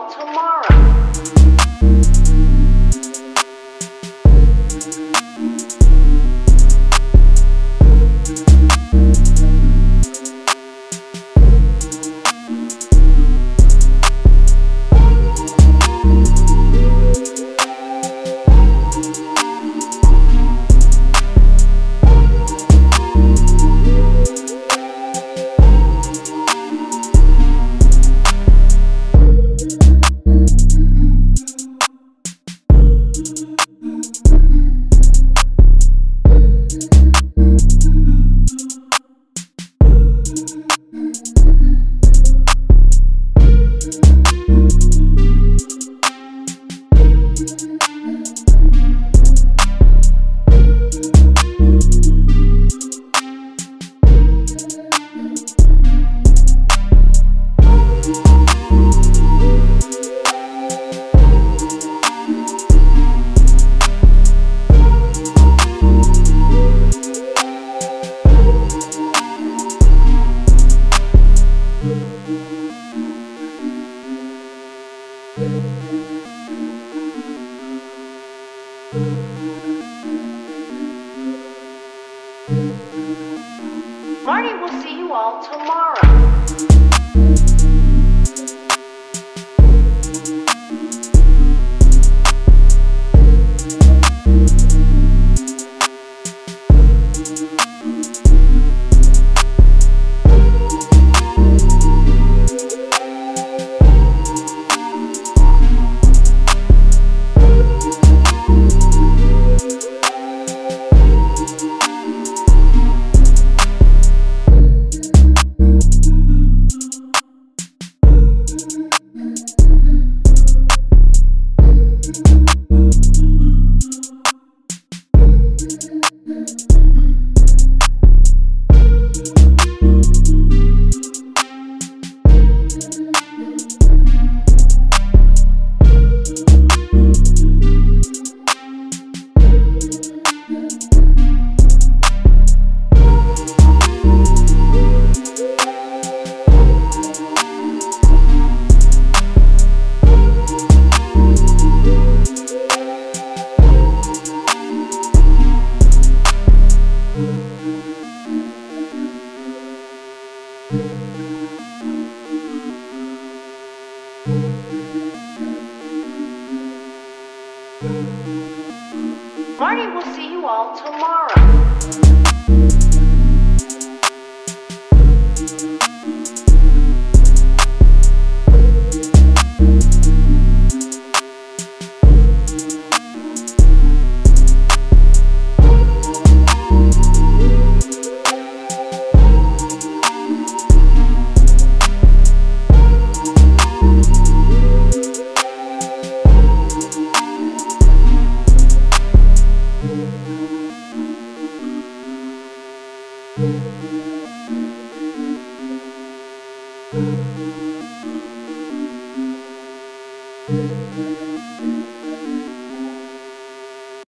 tomorrow. You all tomorrow. Marty will see you all tomorrow. Thank you.